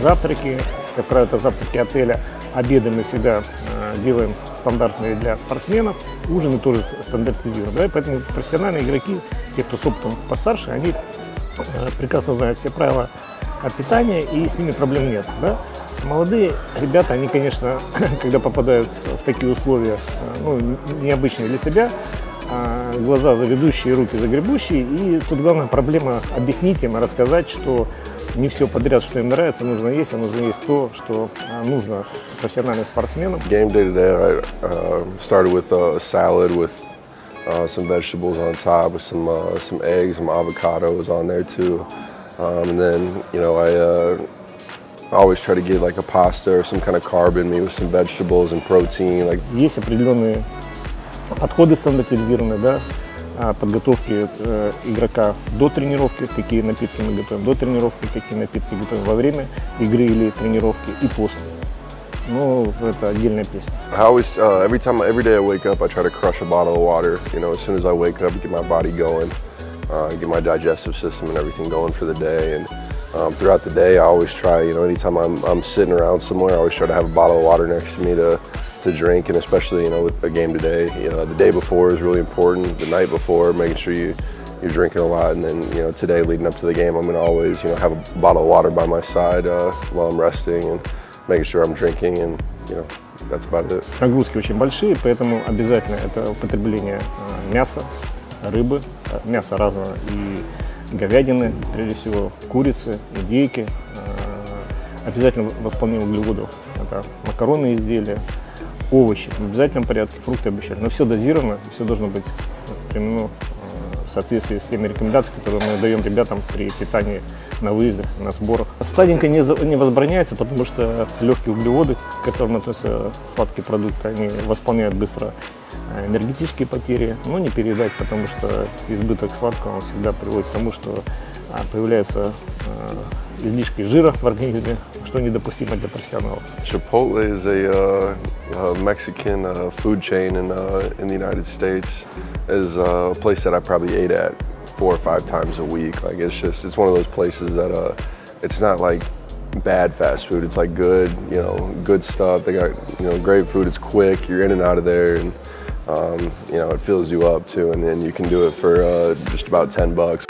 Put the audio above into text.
Завтраки, как правило, это завтраки отеля. Обеды мы всегда э, делаем стандартные для спортсменов. Ужины тоже стандартизированы, Да? Поэтому профессиональные игроки те, кто с опытом постарше, они э, прекрасно знают все правила питания и с ними проблем нет. Да? Молодые ребята, они, конечно, когда попадают в такие условия, э, ну, необычные для себя, а, глаза заведущие, руки загребущие. И тут главная проблема объяснить им, рассказать, что не все подряд, что им нравится, нужно есть, а нужно есть то, что а, нужно профессиональным спортсменам. Game day today, I uh, started with a salad with uh, some vegetables on top, with some uh, some eggs, some avocados on there too, um, and then you know I. Uh, I always try to get like a pasta or some kind of carb in me with some vegetables and protein. Like есть определенные подходы стандартизированные, да, подготовки э, игрока до тренировки, какие напитки мы готовим до тренировки, какие напитки готовим во время игры или тренировки и после. Ну, это отдельная песня. I always, uh, every time, every day I wake up, I try to crush a bottle of water. You know, as soon as I wake up, get my body going, uh, get my digestive system and everything going for the day. And um, throughout the day, I always try, you know, anytime I'm, I'm sitting around somewhere, I always try to have a bottle of water next to me to to drink, and especially you know with a game today, you know the day before is really important. The night before, making sure you you're drinking a lot, and then you know today leading up to the game, I'm gonna always you know have a bottle of water by my side uh, while I'm resting and making sure I'm drinking, and you know that's about it. Нагрузки очень большие, поэтому обязательно это употребление мяса, рыбы, мяса разного и говядины, прежде всего курицы, индейки, обязательно восполнение углеводов. Это макаронные изделия, овощи в обязательном порядке, фрукты обещали. Но все дозировано, все должно быть применено э, в соответствии с теми рекомендациями, которые мы даем ребятам при питании на выездах, на сборах. Сладенько не, не возбраняется, потому что легкие углеводы, к которым относятся сладкие продукты, они восполняют быстро э, энергетические потери, но не передать, потому что избыток сладкого всегда приводит к тому, что а, появляется э, излишки жира в организме, что недопустимо для профессионалов. Chipotle is a, uh, a Mexican uh, food chain in, uh, in the United States. is a place that I probably ate at four or five times a week. Like it's just, it's one of those places that uh, it's not like bad fast food. It's like good, you know, good stuff. They got, you know, great food. It's quick. You're in and out of there. And, um, you know, it fills you up too. And then you can do it for uh, just about 10 bucks.